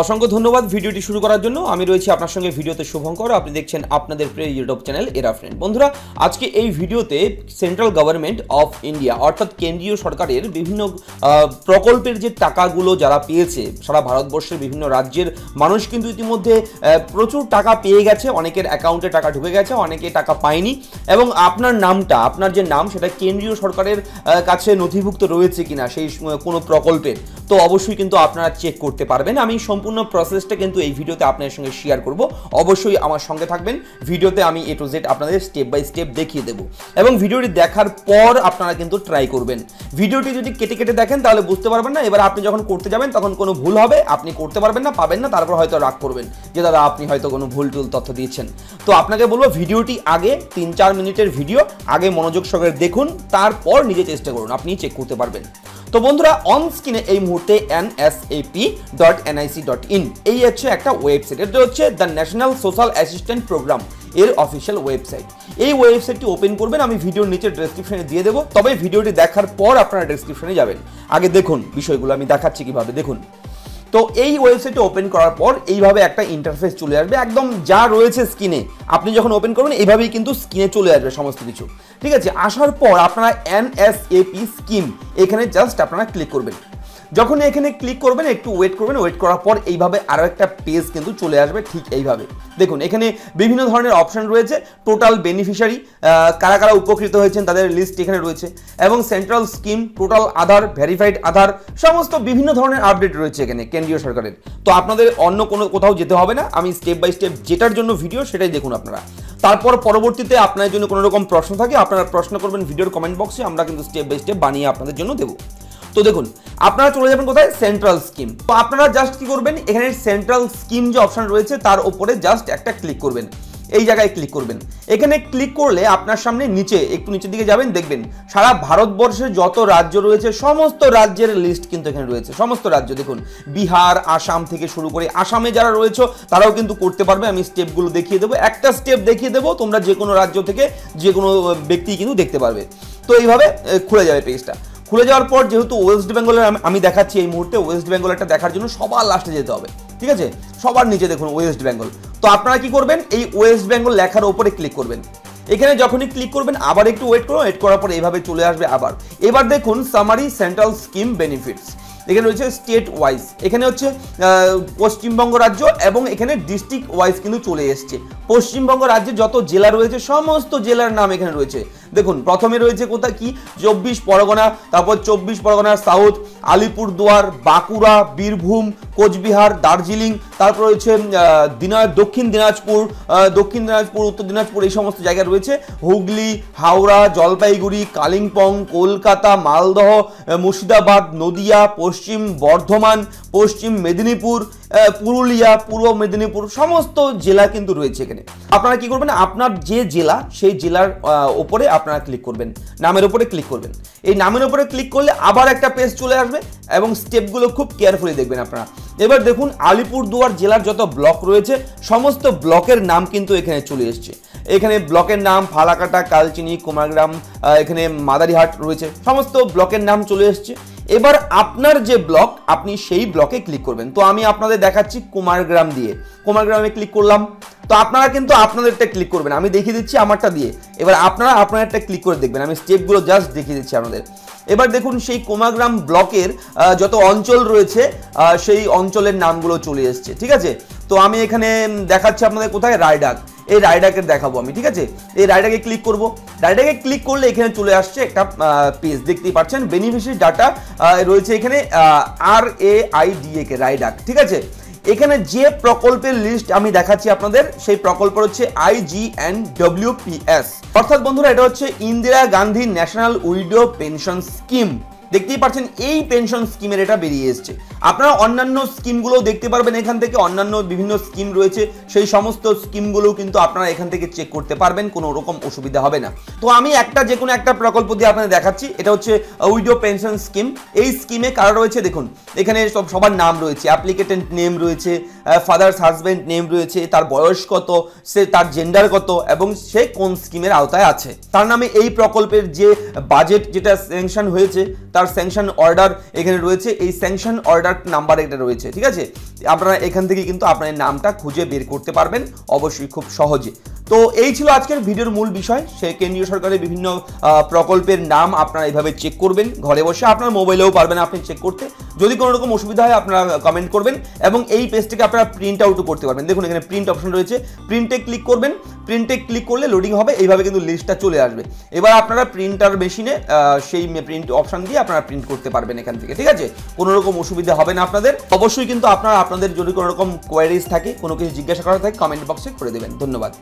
অসংখ্য ধন্যবাদ ভিডিওটি শুরু করার জন্য। আমি রয়েছি আপনার সঙ্গে ভিডিওতে শুভঙ্কর। আপনি দেখছেন আপনাদের প্রিয় ইউটিউব চ্যানেল এরা ফ্রেন্ড বন্ধুরা, আজকে এই ভিডিওতে সেন্ট্রাল গভর্নমেন্ট অফ ইন্ডিয়া অর্থাৎ কেন্দ্রীয় সরকারের বিভিন্ন প্রকল্পের যে টাকাগুলো যারা পেয়েছে, সারা ভারতবর্ষের বিভিন্ন রাজ্যের মানুষ কিন্তু ইতিমধ্যে প্রচুর টাকা পেয়ে গেছে। অনেকের অ্যাকাউন্টে টাকা ঢুকে গেছে, অনেকে টাকা পায়নি। এবং আপনার নামটা, আপনার যে নাম, সেটা কেন্দ্রীয় সরকারের কাছে নথিভুক্ত রয়েছে কিনা, সেই, কোনো প্রকল্পের। তো অবশ্যই কিন্তু আপনারা চেক করতে পারবেন। আমি সম্পূর্ণ প্রসেসটা কিন্তু এই ভিডিওতে আপনাদের সঙ্গে শেয়ার করব। অবশ্যই আমার সঙ্গে থাকবেন। ভিডিওতে আমি এ টু জেড আপনাদের স্টেপ বাই স্টেপ দেখিয়ে দেবো। এবং ভিডিওটি দেখার পর আপনারা কিন্তু ট্রাই করবেন। ভিডিওটি যদি কেটে কেটে দেখেন, তাহলে বুঝতে পারবেন না। এবার আপনি যখন করতে যাবেন, তখন কোনো ভুল হবে। আপনি করতে পারবেন না, পাবেন না। তারপর হয়তো রাগ করবেন যে, দাদা, আপনি হয়তো কোনো ভুল টুল তথ্য দিয়েছেন। তো আপনাকে বলব, ভিডিওটি আগে তিন চার মিনিটের ভিডিও, আগে মনোযোগ সহকারে দেখুন। তারপর নিজে চেষ্টা করুন। আপনি চেক করতে পারবেন। তো বন্ধুরা অন স্ক্রিনে এই মুহূর্তে N S AP dot NIC dot in এই হচ্ছে একটা ওয়েবসাইট এটা হচ্ছে the national social assistant programme এর অফিসিয়াল ওয়েবসাইট এই ওয়েবসাইটটি ওপেন করবেন, আমি ভিডিওর নিচে ডেসক্রিপশনে দিয়ে দেবো। তবে ভিডিওটি দেখার পর আপনারা ডেসক্রিপশনে যাবেন। আগে দেখুন, বিষয়গুলো আমি দেখাচ্ছি কীভাবে। দেখুন তো এই ওয়েবসাইটে ওপেন করার পর এইভাবে একটা ইন্টারফেস চলে আসবে। একদম যা রয়েছে স্ক্রিনে আপনি যখন ওপেন করবেন, এইভাবেই কিন্তু স্ক্রিনে চলে আসবে সমস্ত কিছু। ঠিক আছে? আসার পর আপনারা এনএসএপি স্কিম এখানে জাস্ট আপনারা ক্লিক করবেন। যখন এখানে ক্লিক করবেন, একটু ওয়েট করবেন ওয়েট করার পর এইভাবে আরও একটা পেজ কিন্তু চলে আসবে ঠিক এইভাবে। দেখুন, এখানে বিভিন্ন ধরনের অপশন রয়েছে টোটাল বেনিফিশিয়ারি কারা কারা উপকৃত হয়েছেন তাদের লিস্ট এখানে রয়েছে, এবং central scheme total Aadhaar verified Aadhaar সমস্ত বিভিন্ন ধরনের আপডেট রয়েছে এখানে কেন্দ্রীয় সরকারের। তো আপনাদের অন্য কোনো কোথাও যেতে হবে না, আমি স্টেপ বাই স্টেপ যেটার জন্য ভিডিও সেটাই দেখুন আপনারা। তারপর পরবর্তীতে আপনার জন্য কোনো রকম প্রশ্ন থাকে, আপনারা প্রশ্ন করবেন ভিডিওর কমেন্ট বক্সে আমরা কিন্তু স্টেপ বাই স্টেপ বানিয়ে আপনাদের জন্য দেবো। তো দেখুন, আপনারা চলে যাবেন কোথায়? সেন্ট্রাল স্কিম তো আপনারা জাস্ট কি করবেন? এখানে সেন্ট্রাল স্কিম যে অপশন রয়েছে, তার উপরে জাস্ট একটা ক্লিক করবেন। এই জায়গায় ক্লিক করবেন। এখানে ক্লিক করলে আপনার সামনে নিচে, একটু নিচের দিকে যাবেন, দেখবেন সারা ভারতবর্ষের যত রাজ্য রয়েছে, সমস্ত রাজ্যের লিস্ট কিন্তু এখানে রয়েছে। সমস্ত রাজ্য, দেখুন, বিহার, আসাম থেকে শুরু করে আসামে যারা রয়েছে, তারাও কিন্তু করতে পারবে। আমি স্টেপগুলো দেখিয়ে দেবো। একটা স্টেপ দেখিয়ে দেবো, তোমরা যে কোনো রাজ্য থেকে যে কোনো ব্যক্তি কিন্তু দেখতে পারবে। তো এইভাবে খুলে যাবে পেজটা খুলে যাওয়ার পর যেহেতু ওয়েস্ট বেঙ্গলের আমি- দেখাচ্ছি এই মুহূর্তে ওয়েস্ট বেঙ্গলেরটা দেখার জন্য সবার লাস্টে যেতে হবে, ঠিক আছে? সবার নিচে দেখুন ওয়েস্ট বেঙ্গল তো আপনারা কি করবেন? এই ওয়েস্ট বেঙ্গল লেখার ওপরে ক্লিক করবেন। এখানে যখনই ক্লিক করবেন, আবার একটু ওয়েট করুন ওয়েট করার পর এইভাবে চলে আসবে আবার। এবার দেখুন সামারি সেন্ট্রাল স্কিম বেনিফিটস এখানে রয়েছে স্টেট ওয়াইজ এখানে হচ্ছে পশ্চিমবঙ্গ রাজ্য এবং এখানে ডিস্ট্রিক্ট ওয়াইজ কিন্তু চলে এসছে। পশ্চিমবঙ্গ রাজ্যে যত জেলা রয়েছে, সমস্ত জেলার নাম এখানে রয়েছে। দেখুন, প্রথমে রয়েছে কোথায় কি? চব্বিশ পরগনা, তারপর চব্বিশ পরগনা সাউথ, আলিপুরদুয়ার, বাঁকুড়া, বীরভূম, কোচবিহার, দার্জিলিং, তারপর রয়েছে দিনা দক্ষিণ দিনাজপুর দক্ষিণ দিনাজপুর, উত্তর দিনাজপুর এই সমস্ত জায়গা রয়েছে। হুগলি, হাওড়া, জলপাইগুড়ি, কালিম্পং, কলকাতা, মালদহ মুর্শিদাবাদ, নদিয়া, পশ্চিম বর্ধমান, পশ্চিম মেদিনীপুর পুরুলিয়া, পূর্ব মেদিনীপুর, সমস্ত জেলা কিন্তু রয়েছে এখানে আপনারা কি করবেন আপনার যে জেলা, সেই জেলার ওপরে আপনারা ক্লিক করবেন। নামের উপরে ক্লিক করবেন। এই নামের উপরে ক্লিক করলে আবার একটা পেজ চলে আসবে এবং স্টেপগুলো খুব কেয়ারফুলি দেখবেন আপনারা। এবার দেখুন, আলিপুরদুয়ার জেলার যত ব্লক রয়েছে, সমস্ত ব্লকের নাম কিন্তু এখানে চলে এসছে। এখানে ব্লকের নাম ফালাকাটা, কালচিনি, কুমারগ্রাম এখানে মাদারিহাট রয়েছে। সমস্ত ব্লকের নাম চলে এসছে। এবার আপনার যে ব্লক আপনি সেই ব্লকে ক্লিক করবেন। তো আমি আপনাদের দেখাচ্ছি কুমারগ্রাম দিয়ে। কুমারগ্রামে ক্লিক করলাম। তো আপনারা কিন্তু আপনাদেরটা ক্লিক করবেন। আমি দেখিয়ে দিচ্ছি আমারটা দিয়ে। এবার আপনারা আপনাদেরটা ক্লিক করে দেখবেন। আমি স্টেপগুলো জাস্ট দেখিয়ে দিচ্ছি আপনাদের। এবার দেখুন সেই কোমাগ্রাম ব্লকের যত অঞ্চল রয়েছে সেই অঞ্চলের নামগুলো চলে এসছে, ঠিক আছে? তো আমি এখানে দেখাচ্ছি আপনাদের কোথায় রায়ডাক এই রায়ডাকের দেখাবো আমি, ঠিক আছে? এই রায়ডাকে ক্লিক করব। রায়ডাকে ক্লিক করলে এখানে চলে আসছে একটা পেজ দেখতেই পাচ্ছেন? বেনিফিশিয়ারি ডাটা রয়েছে এখানে আর A I D A K Raidak ঠিক আছে? এখানে যে প্রকল্পের লিস্ট আমি দেখাচ্ছি আপনাদের, সেই প্রকল্প হচ্ছে আইজি এন ডব্লিউপিএস অর্থাৎ বন্ধুরা, এটা হচ্ছে Indira Gandhi national widow pension scheme. দেখতেই পাচ্ছেন এই পেনশন স্কিমের এটা বেরিয়ে এসছে। আপনারা অন্যান্য স্কিমগুলো দেখতে পারবেন, এখান থেকে অন্যান্য বিভিন্ন স্কিম রয়েছে, সেই সমস্ত স্কিমগুলো কিন্তু আপনারা এখান থেকে চেক করতে পারবেন, কোনো রকম অসুবিধা হবে না। তো আমি একটা যে কোনো একটা প্রকল্প দিয়ে আপনাদের দেখাচ্ছি, এটা হচ্ছে উইডো পেনশন স্কিম এই স্কিমে কারা রয়েছে দেখুন, এখানে সব, সবার নাম রয়েছে অ্যাপ্লিকেটেন্ট নেম রয়েছে ফাদার্স হাজব্যান্ড নেম রয়েছে, তার বয়স কত, সে তার জেন্ডার কত, এবং সে কোন স্কিমের আওতায় আছে। তার নামে এই প্রকল্পের যে বাজেট যেটা স্যাংশন হয়েছে, তার তার স্যাংশন অর্ডার এখানে রয়েছে। এই স্যাংশন অর্ডার নাম্বার এটা রয়েছে, ঠিক আছে? আপনারা এখান থেকে কিন্তু আপনার নামটা খুঁজে বের করতে পারবেন, অবশ্যই খুব সহজে। তো এই ছিল আজকের ভিডিওর মূল বিষয়। সে কেন্দ্রীয় সরকারের বিভিন্ন প্রকল্পের নাম আপনারা এইভাবে চেক করবেন। ঘরে বসে আপনার মোবাইলেও পারবেন আপনি চেক করতে। যদি কোনো রকম অসুবিধা হয়, আপনারা কমেন্ট করবেন এবং এই পেজটিকে আপনারা প্রিন্ট আউটও করতে পারবেন। দেখুন, এখানে প্রিন্ট অপশন রয়েছে। প্রিন্টে ক্লিক করবেন। প্রিন্টে ক্লিক করলে লোডিং হবে। এইভাবে কিন্তু লিস্টটা চলে আসবে। এবার আপনারা প্রিন্টার মেশিনে সেই প্রিন্ট অপশন দিয়ে আপনারা প্রিন্ট করতে পারবেন এখান থেকে। ঠিক আছে? কোনো রকম অসুবিধা হবে না আপনাদের। অবশ্যই কিন্তু আপনারা, আপনাদের যদি কোনো রকম কোয়ারিজ থাকে, কোনো কিছু জিজ্ঞাসা করা থাকে কমেন্ট বক্সে করে দেবেন। ধন্যবাদ।